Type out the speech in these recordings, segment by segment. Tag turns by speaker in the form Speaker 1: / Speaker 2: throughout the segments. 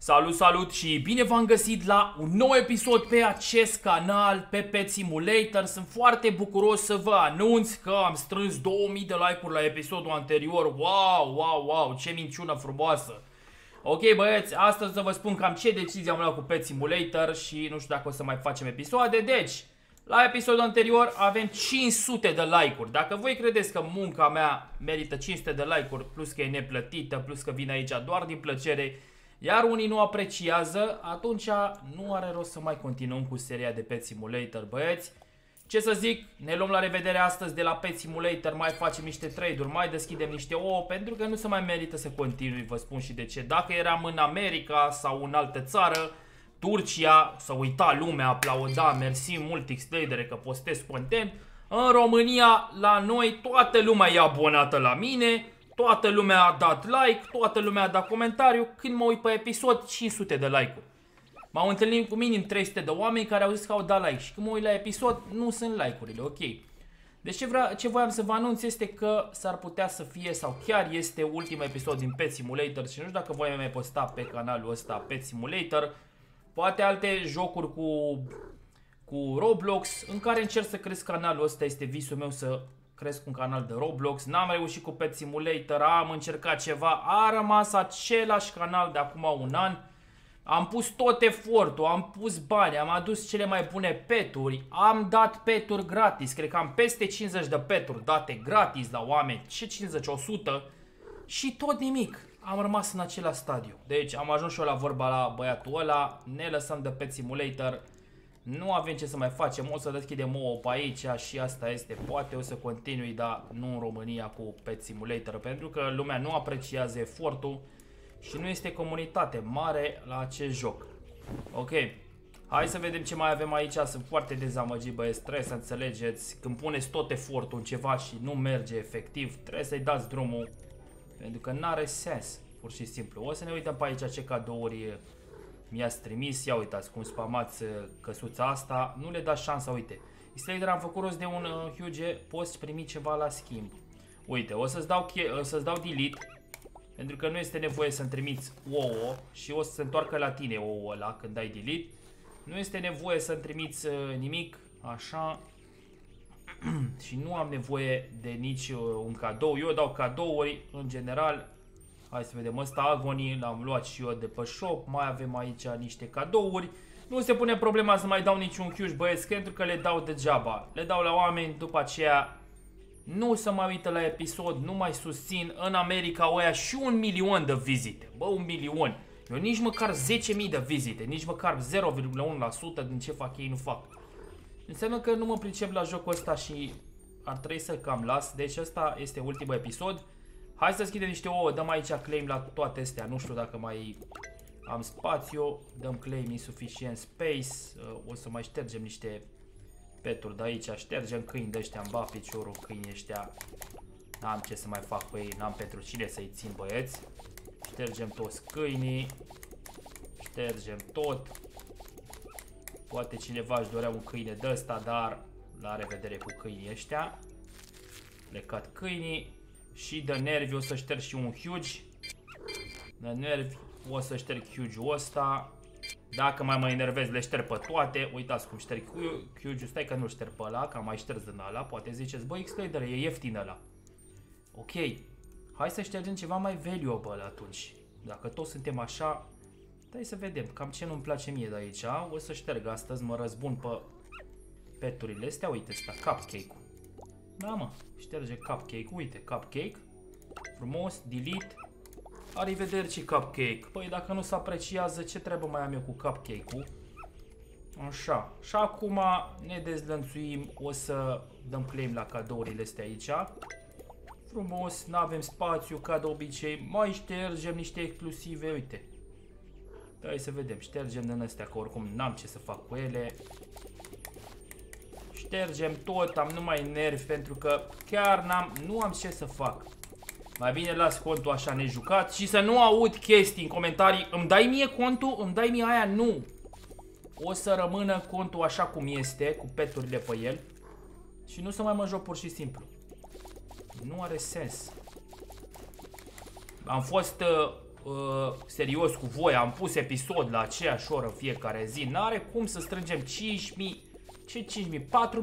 Speaker 1: Salut, salut și bine v-am găsit la un nou episod pe acest canal, pe Pet Simulator. Sunt foarte bucuros să vă anunț că am strâns 2000 de like-uri la episodul anterior. Wow, wow, wow, ce minciună frumoasă! Ok băieți, astăzi să vă spun cam ce decizie am luat cu Pet Simulator și nu știu dacă o să mai facem episoade. Deci, la episodul anterior avem 500 de like-uri. Dacă voi credeți că munca mea merită 500 de like-uri, plus că e neplătită, plus că vin aici doar din plăcere, iar unii nu apreciază, atunci nu are rost să mai continuăm cu seria de Pet Simulator, băieți. Ce să zic, ne luăm la revedere astăzi de la Pet Simulator, mai facem niște trade-uri, mai deschidem niște ouă, pentru că nu se mai merită să continui, vă spun și de ce. Dacă eram în America sau în altă țară, Turcia, să uita lumea, aplauda, mersi mult Xtradere că postez content. În România, la noi, toată lumea e abonată la mine, toată lumea a dat like, toată lumea a dat comentariu. Când mă uit pe episod, 500 de like-uri. M-au întâlnit cu minim 300 de oameni care au zis că au dat like și când mă uit la episod, nu sunt like-urile, ok. Deci ce, vrea, ce voiam să vă anunț este că s-ar putea să fie sau chiar este ultimul episod din Pet Simulator și nu știu dacă voi mai posta pe canalul ăsta Pet Simulator poate alte jocuri cu, cu Roblox, în care încerc să cresc canalul ăsta, este visul meu să cresc un canal de Roblox, n-am reușit cu Pet Simulator, am încercat ceva, a rămas același canal de acum un an, am pus tot efortul, am pus bani, am adus cele mai bune peturi, am dat peturi gratis, cred că am peste 50 de peturi date gratis la oameni, ce 50, 100 și tot nimic am rămas în același stadiu. Deci am ajuns și eu la vorba la băiatul ăla, ne lăsăm de Pet Simulator, nu avem ce să mai facem, o să deschidem o pe aici și asta este, poate o să continui, dar nu în România cu Pet Simulator, pentru că lumea nu apreciază efortul și nu este comunitate mare la acest joc. Ok, hai să vedem ce mai avem aici, sunt foarte dezamăgit băieți, trebuie să înțelegeți, când puneți tot efortul în ceva și nu merge efectiv, trebuie să-i dați drumul pentru că n-are sens, pur și simplu. O să ne uităm pe aici ce cadouri mi-ați trimis. Ia uitați cum spamați uh, căsuța asta. Nu le dați șansa, uite. Slater am făcut rost de un uh, huge, poți primi ceva la schimb. Uite, o să-ți dau, să dau delete. Pentru că nu este nevoie să-mi trimiți ouă și o să se întoarcă la tine ouă ăla când dai delete. Nu este nevoie să-mi trimiți uh, nimic, așa, și nu am nevoie de nici uh, un cadou. Eu dau cadouri în general. Hai să vedem, ăsta Agony l-am luat și eu de pe shop. Mai avem aici niște cadouri. Nu se pune problema să mai dau niciun huge băieți, pentru că le dau degeaba. Le dau la oameni, după aceea nu să mai uită la episod, nu mai susțin în America oia și un milion de vizite. Bă, un milion. Eu nici măcar 10.000 de vizite, nici măcar 0,1% din ce fac ei nu fac. Înseamnă că nu mă pricep la jocul ăsta și ar trebui să cam las. Deci ăsta este ultimul episod. Hai să deschidem niște ouă, dăm aici claim la toate astea. Nu știu dacă mai am spațiu. Dăm claim insuficient space. O să mai ștergem niște peturi de aici. Ștergem câini de ăștia în ba piciorul câinii ăștia. N-am ce să mai fac cu ei, n-am pentru cine să-i țin băieți. Ștergem toți câinii. Ștergem tot. Poate cineva își dorea un câine de ăsta, dar la revedere cu câinii ăștia. Plecat câinii. Și de nervi o să șterg și un huge. De nervi o să șterg huge-ul ăsta. Dacă mai mă enervez, le șterg pe toate. Uitați cum șterg huge Stai că nu șterg pe ăla, că am mai șterg din ăla. Poate ziceți, băi, Xlader, e ieftin ăla. Ok. Hai să ștergem ceva mai valuable atunci. Dacă toți suntem așa, Hai să vedem cam ce nu-mi place mie de aici. O să șterg astăzi, mă răzbun pe peturile astea. Uite, asta, cupcake-ul. Da, mă, șterge cupcake-ul. Uite, cupcake. Frumos, delete. Arrivederci cupcake. Păi dacă nu se apreciază, ce trebuie mai am eu cu cupcake-ul? Așa. Și acum ne dezlănțuim. O să dăm claim la cadourile astea aici. Frumos, nu avem spațiu ca de obicei. Mai ștergem niște exclusive, uite. Hai să vedem, ștergem din astea, că oricum n-am ce să fac cu ele. Ștergem tot, am numai nervi pentru că chiar n-am, nu am ce să fac. Mai bine las contul așa nejucat și să nu aud chestii în comentarii. Îmi dai mie contul? Îmi dai mie aia? Nu. O să rămână contul așa cum este, cu peturile pe el. Și nu să mai mă joc pur și simplu. Nu are sens. Am fost uh, uh, serios cu voi, am pus episod la aceeași oră fiecare zi, n-are cum să strângem 5.000, ce 5.000?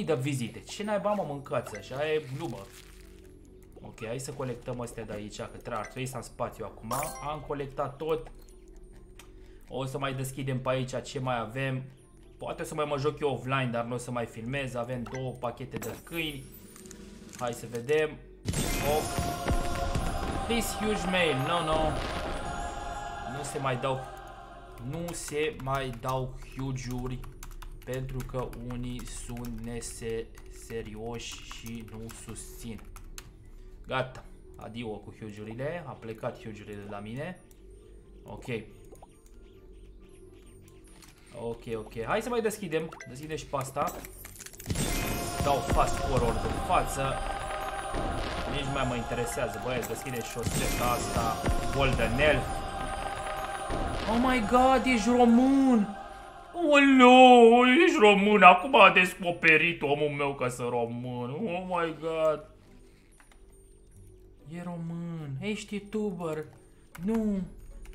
Speaker 1: 4.000 de vizite. Ce naiba mă mâncați așa, e glumă. Ok, hai să colectăm astea de aici, că ar trebui să am spațiu acum. Am colectat tot. O să mai deschidem pe aici ce mai avem. Poate să mai mă joc eu offline, dar nu o să mai filmez. Avem două pachete de câini. Hai să vedem. Oh. Please huge mail. No, no. Nu se mai dau nu se mai dau huge-uri pentru că unii sunt neserioși și nu susțin. Gata. Adio cu huge-urile. A plecat huge-urile de la mine. Ok. Ok, ok. Hai să mai deschidem. Deschide și pe asta. Dau fast forward în față. Nici mai mă interesează, băieți. Deschide și o seta asta. Golden Elf. Oh my god, ești român! Olo, ești român. Acum a descoperit omul meu că sunt român. Oh my god. E român. Ești youtuber. Nu.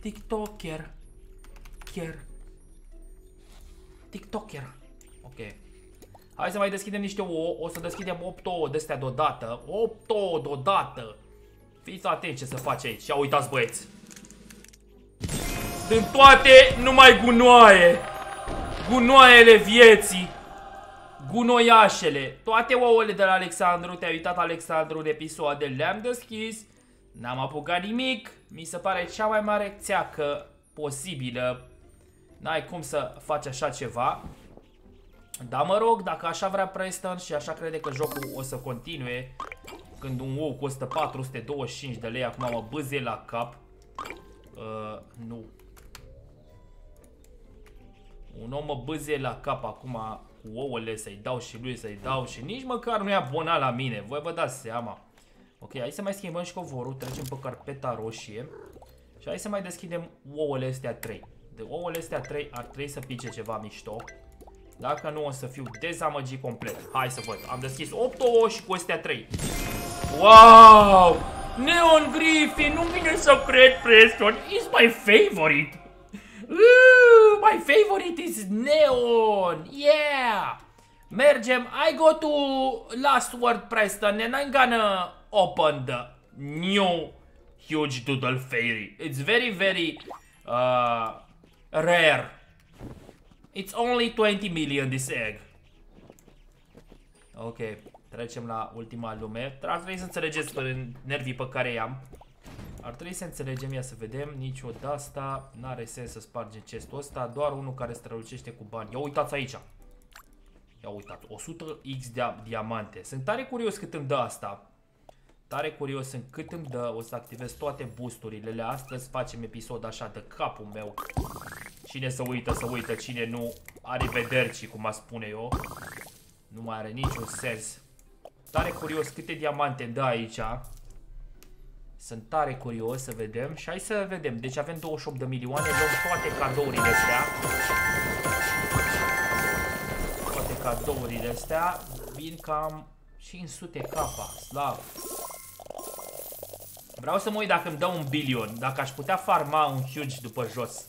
Speaker 1: TikToker. Chiar. TikToker. Ok. Hai să mai deschidem niște ouă. O să deschidem 8 ouă de astea deodată. 8 ouă deodată. Fiți atenți ce să face aici. Ia uitați băieți. Din toate numai gunoaie. Gunoaiele vieții. Gunoiașele. Toate ouăle de la Alexandru. Te-ai uitat Alexandru în episoade. Le-am deschis. N-am apucat nimic. Mi se pare cea mai mare țeacă posibilă N-ai cum să faci așa ceva. Dar mă rog, dacă așa vrea Preston și așa crede că jocul o să continue, când un WoW costă 425 de lei, acum mă bâze la cap. Uh, nu. Un om mă bâze la cap acum cu ouăle să-i dau și lui să-i dau și nici măcar nu e abonat la mine. Voi vă dați seama. Ok, hai să mai schimbăm și covorul, trecem pe carpeta roșie. Și hai să mai deschidem ouăle astea 3. De ouăle astea 3 ar trebui să pice ceva mișto. Dacă nu o să fiu dezamăgit complet. Hai să văd. Am deschis 8 ouă și cu astea 3. Wow! Neon Griffin, nu vine să cred, Preston. It's my favorite. Uh, my favorite is Neon. Yeah! Mergem. I go to last word, Preston, and I'm gonna open the new huge doodle fairy. It's very, very uh, Rare. It's only 20 million this egg. Ok, trecem la ultima lume. Ar trebui să înțelegeți pe nervii pe care i-am. Ar trebui să înțelegem, ia să vedem, nici o de-asta, n-are sens să spargem chestul ăsta, doar unul care strălucește cu bani. Ia uitați aici. Ia uitați, 100x de diamante. Sunt tare curios cât îmi dă asta. Tare curios în cât îmi dă, o să activez toate boosturile. Astăzi facem episod așa de capul meu. Cine să uită, să uită, cine nu, arrivederci, cum a spune eu. Nu mai are niciun sens. Tare curios câte diamante dă aici. Sunt tare curios să vedem și hai să vedem. Deci avem 28 de milioane, luăm toate cadourile astea. Toate cadourile astea vin cam 500 capa, slav. Vreau să mă uit dacă îmi dă un bilion, dacă aș putea farma un huge după jos.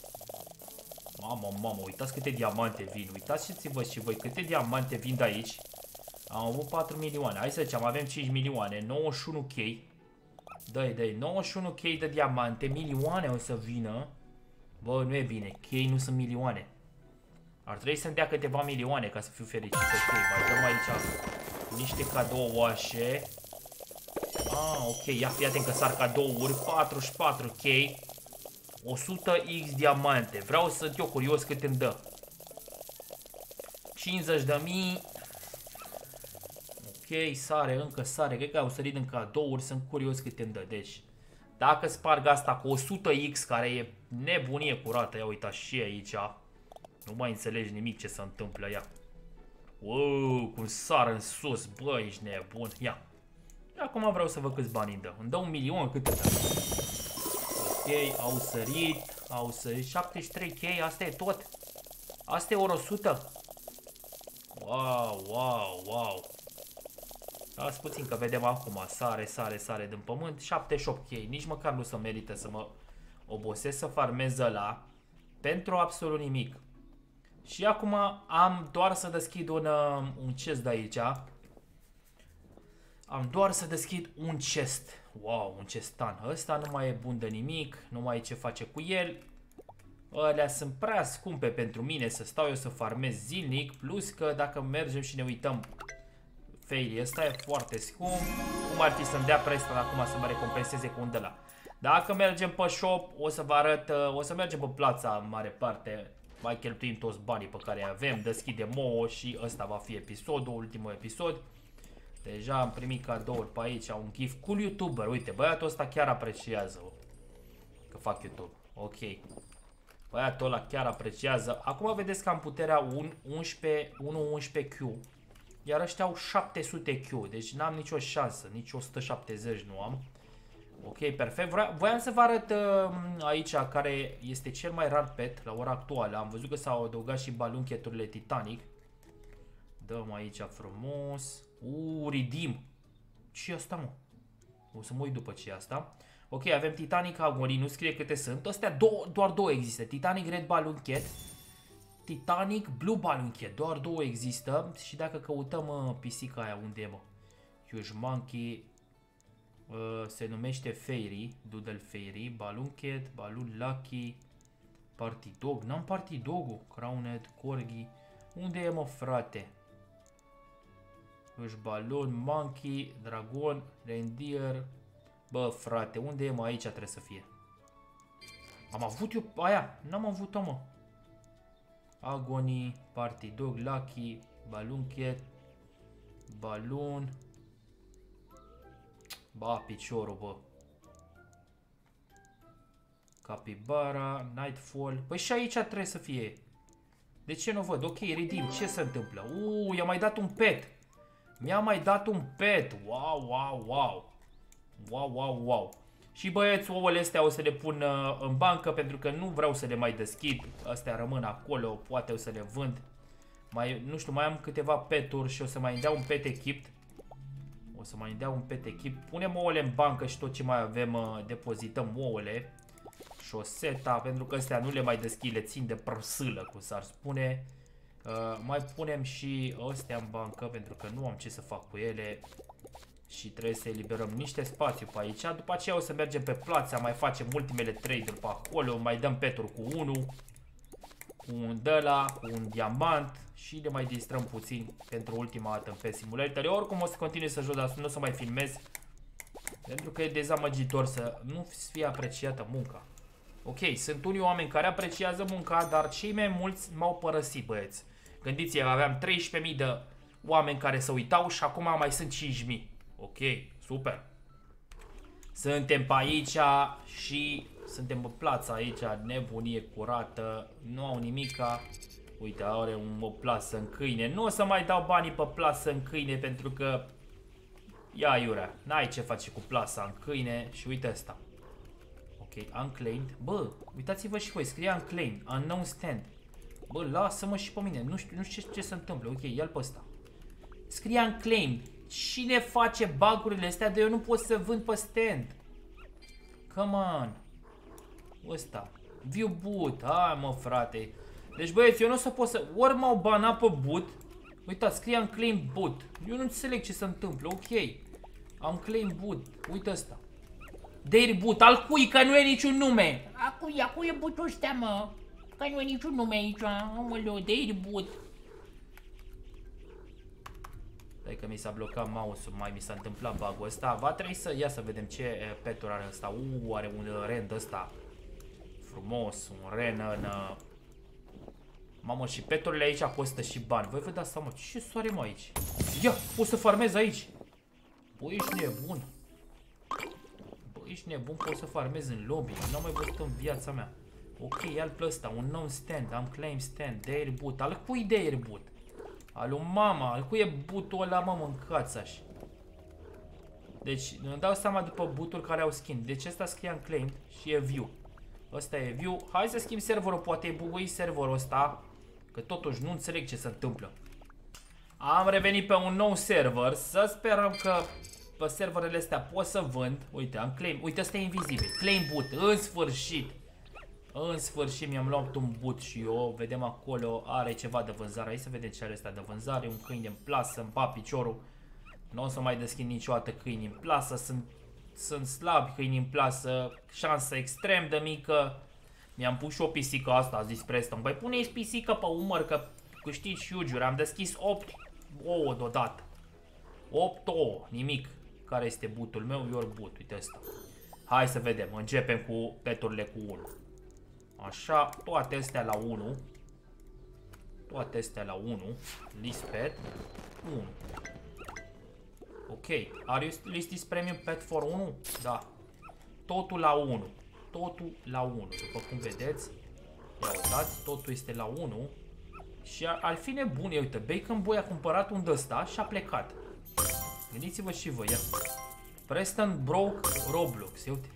Speaker 1: Mamă, mamă, uitați câte diamante vin, uitați-vă și voi câte diamante vin de aici. Am avut 4 milioane, hai să zicem, avem 5 milioane, 91k. Dă-i, dă-i, 91k de diamante, milioane o să vină. Bă, nu e bine, k nu sunt milioane. Ar trebui să-mi dea câteva milioane ca să fiu fericit. Ok, mai dăm aici niște cadouașe. Ah, ok, ia fi atent că sar cadouri, 44k, 100x diamante. Vreau să sunt eu curios cât îmi dă. 50 de mii. Ok, sare, încă sare. Cred că au sărit în cadouri, sunt curios cât îmi dă. Deci, dacă sparg asta cu 100x, care e nebunie curată, ia uita și aici. Nu mai înțelegi nimic ce se întâmplă, ia. Wow, cum sar în sus, bă, ești nebun. Ia. Acum vreau să văd câți bani îmi dă. Îmi dă un milion cât îmi dă. Ok, au sărit, au sărit 73k, asta e tot. Asta e ori 100. Wow, wow, wow. Las puțin că vedem acum, sare, sare, sare din pământ, 78k, nici măcar nu se merită să mă obosesc să farmez la pentru absolut nimic. Și acum am doar să deschid un, uh, un chest de aici. Am doar să deschid un chest. Wow, un chestan. Ăsta nu mai e bun de nimic, nu mai e ce face cu el. Alea sunt prea scumpe pentru mine să stau eu să farmez zilnic, plus că dacă mergem și ne uităm fail ăsta e foarte scump, cum ar fi să-mi dea preston acum să mă recompenseze cu un de la. Dacă mergem pe shop, o să vă arăt, uh, o să mergem pe plața în mare parte, mai cheltuim toți banii pe care avem, deschidem MOO și ăsta va fi episodul, ultimul episod. Deja am primit cadouri pe aici, un gift cu YouTuber, uite, băiatul ăsta chiar apreciază că fac YouTube, ok. Băiatul ăla chiar apreciază. Acum vedeți că am puterea 11, 1-11 Q. Iar ăștia au 700 Q. Deci n-am nicio șansă. Nici 170 nu am. Ok, perfect. Vre voiam să vă arăt uh, aici care este cel mai rar pet la ora actuală. Am văzut că s-au adăugat și baluncheturile Titanic. Dăm aici frumos. Uuu, Redeem. ce asta, mă? O să mă uit după ce e asta. Ok, avem Titanic Agony, nu scrie câte sunt. Astea două, doar două există. Titanic Red Balloon Cat. Titanic Blue Balloon Cat. Doar două există. Și dacă căutăm uh, pisica aia, unde e, mă? Huge Monkey. Uh, se numește Fairy. Doodle Fairy. Balloon Cat. Balloon Lucky. Party Dog. N-am Party Dog-ul. Crowned. Corgi. Unde e, mă, frate? Huge Balloon. Monkey. Dragon. Reindeer. Bă, frate, unde e mă? Aici trebuie să fie. Am avut eu aia. N-am avut-o, mă. Agony, Party Dog, Lucky, Balloon Cat, Balloon. Ba, piciorul, bă. Capybara, Nightfall. Păi și aici trebuie să fie. De ce nu văd? Ok, redeem. Ce se întâmplă? Uuu, i-a mai dat un pet. Mi-a mai dat un pet. Wow, wow, wow. Wow, wow, wow. Și băieți, ouăle astea o să le pun uh, în bancă pentru că nu vreau să le mai deschid. Astea rămân acolo, poate o să le vând. Mai, nu știu, mai am câteva peturi și o să mai dea un pet echipt. O să mai dea un pet echip. Punem ouăle în bancă și tot ce mai avem uh, depozităm ouăle. Șoseta, pentru că astea nu le mai deschid, le țin de prăsâlă, cum s-ar spune. Uh, mai punem și astea în bancă pentru că nu am ce să fac cu ele și trebuie să eliberăm niște spațiu pe aici. După aceea o să mergem pe plața, mai facem ultimele trade-uri pe acolo, mai dăm peturi cu unul, cu un de la, cu un diamant și ne mai distrăm puțin pentru ultima dată în pe simulator. Eu oricum o să continui să joc, dar nu o să mai filmez pentru că e dezamăgitor să nu fie apreciată munca. Ok, sunt unii oameni care apreciază munca, dar cei mai mulți m-au părăsit, băieți. Gândiți-vă, aveam 13.000 de oameni care se uitau și acum mai sunt 5.000. Ok, super. Suntem pe aici și suntem pe plața aici, nebunie curată, nu au nimica. Uite, are un, o plasă în câine. Nu o să mai dau banii pe plasă în câine pentru că... Ia iurea, n-ai ce face cu plasa în câine și uite asta. Ok, unclaimed. Bă, uitați-vă și voi, scrie unclaimed, unknown stand. Bă, lasă-mă și pe mine, nu știu, nu știu ce, ce se întâmplă. Ok, ia-l pe ăsta. Scrie unclaimed. Cine face bagurile astea de eu nu pot să vând pe stand? Come on. Ăsta. View boot. Hai mă frate. Deci băieți, eu nu o să pot să... Ori m-au banat pe boot. Uitați, scrie am claim boot. Eu nu înțeleg ce se întâmplă. Ok. Am claim boot. Uite asta. Daily boot. Al cui? Că nu e niciun nume.
Speaker 2: A cui? A cui e bootul ăsta, mă? Că nu e niciun nume aici. Aoleu, daily boot.
Speaker 1: Dai că mi s-a blocat mouse-ul, mai mi s-a întâmplat bug-ul ăsta. Va trebui să ia să vedem ce peturi are ăsta. Uuu, are un rend ăsta. Frumos, un ren în... Uh, mamă, și peturile aici costă și bani. Voi vă dați seama, ce soare mă aici? Ia, pot să farmez aici. Bă, ești nebun. Bă, ești nebun, pot să farmez în lobby. Nu am mai văzut în viața mea. Ok, ia-l pe ăsta, un nou stand, am claim stand, de boot. Al cui de boot? Al lui mama, al cui e butul ăla, mă, mâncați așa. Deci, îmi dau seama după buturi care au skin. Deci ăsta scrie în claim și e view. Ăsta e view. Hai să schimb serverul, poate e buguit serverul ăsta. Că totuși nu înțeleg ce se întâmplă. Am revenit pe un nou server. Să sperăm că pe serverele astea pot să vând. Uite, am claim. Uite, ăsta e invizibil. Claim boot. În sfârșit. În sfârșit mi-am luat un but și eu, vedem acolo, are ceva de vânzare. Hai să vedem ce are ăsta de vânzare, un câine în plasă, îmi pa piciorul. Nu o să mai deschid niciodată câini în plasă, sunt, sunt slabi câini în plasă, șansă extrem de mică. Mi-am pus și o pisică asta, a zis Preston. Băi, puneți pisică pe umăr că câștigi huge Am deschis 8 ouă deodată. 8 ouă, nimic. Care este butul meu? Your but, uite asta. Hai să vedem, începem cu peturile cu 1. Așa, toate astea la 1. Toate astea la 1. List pet. 1. Ok. Are you list this premium pet for 1? Da. Totul la 1. Totul la 1. După cum vedeți. Ia uitați, totul este la 1. Și ar fi nebun, uite, Bacon Boy a cumpărat un ăsta și a plecat. Gândiți-vă și voi, ia. Preston broke Roblox, ia uite.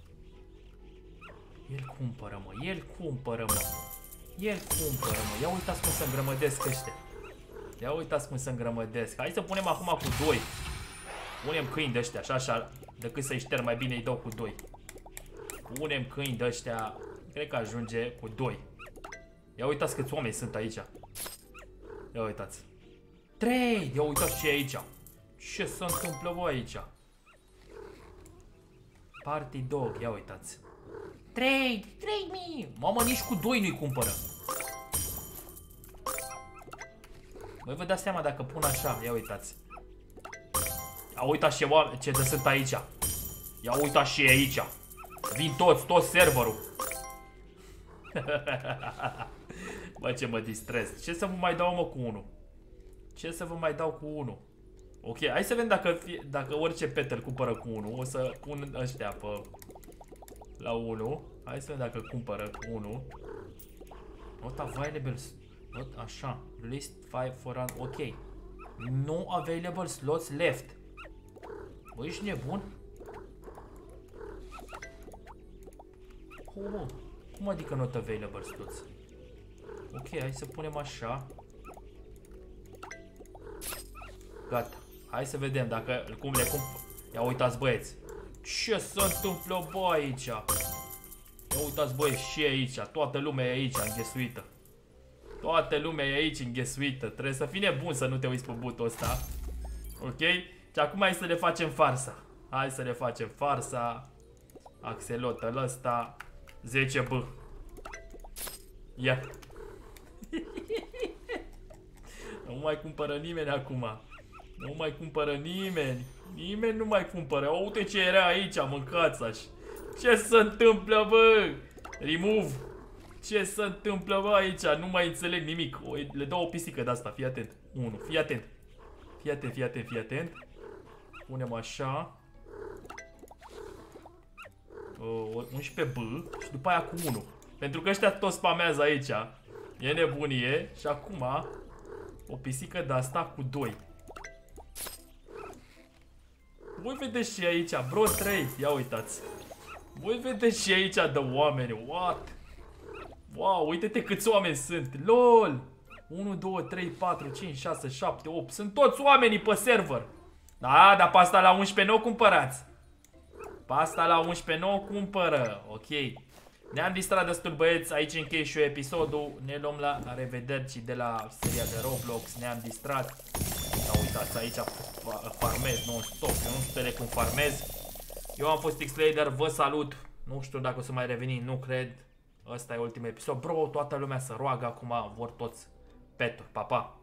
Speaker 1: El cumpără, mă, el cumpără, mă. El cumpără, mă. Ia uitați cum se îngrămădesc ăștia. Ia uitați cum se îngrămădesc. Hai să punem acum cu 2. Punem câini de ăștia, așa, așa. Decât să-i șterg, mai bine îi dau cu 2. Punem câini de ăștia. Cred că ajunge cu 2. Ia uitați câți oameni sunt aici. Ia uitați. 3! Ia uitați ce e aici. Ce se întâmplă voi aici? Party dog, ia uitați. 3! 3000! Mamă, nici cu 2 nu-i cumpără. Voi vă dați seama dacă pun așa, ia uitați. Ia uitați ce, ce de sunt aici. Ia uitați și aici. Vin toți, toți serverul. Bă, ce mă distrez. Ce să vă mai dau, mă, cu 1? Ce să vă mai dau cu 1? Ok, hai să vedem dacă, fie, dacă orice petel cumpără cu 1. O să pun ăștia pe... La 1. Hai să vedem dacă cumpără cu 1. Not available... Not, așa. List 5 for an... Ok. No available slots left. Bă, ești nebun? Oh, cum adică not available slots? Ok, hai să punem așa. Gata. Hai să vedem dacă cum le cum. Ia uitați băieți. Ce se întâmplă bă aici? Ia uitați băieți și aici. Toată lumea e aici înghesuită. Toată lumea e aici înghesuită. Trebuie să fii nebun să nu te uiți pe butul ăsta. Ok? Și acum hai să le facem farsa. Hai să le facem farsa. Axelotă ăsta. 10 B. Ia. nu mai cumpără nimeni acum. Nu mai cumpără nimeni. Nimeni nu mai cumpără. Uite ce era aici, mâncați așa. Ce se întâmplă, bă? Remove. Ce se întâmplă, bă, aici? Nu mai înțeleg nimic. Le dau o pisică de asta, fii atent. 1, fii atent. Fii atent, fii atent, fii atent. Punem așa. Uh, 11 B și după aia cu 1. Pentru că ăștia toți spamează aici. E nebunie. Și acum o pisică de asta cu 2. Voi vedeți și aici, bro 3, ia uitați. Voi vedeți și aici de oameni, what? Wow, uite-te câți oameni sunt, lol! 1, 2, 3, 4, 5, 6, 7, 8, sunt toți oamenii pe server. Da, dar pe asta la 11 nu o cumpărați. Pe asta la 11 nu o cumpără, ok. Ne-am distrat destul băieți, aici închei și eu episodul, ne luăm la revederi de la seria de Roblox, ne-am distrat. Da, uitați, aici farmez non-stop, eu nu știu cum farmez. Eu am fost X-Lader, vă salut, nu știu dacă o să mai reveni, nu cred. Ăsta e ultimul episod. Bro, toată lumea să roagă acum, vor toți peturi, pa, pa.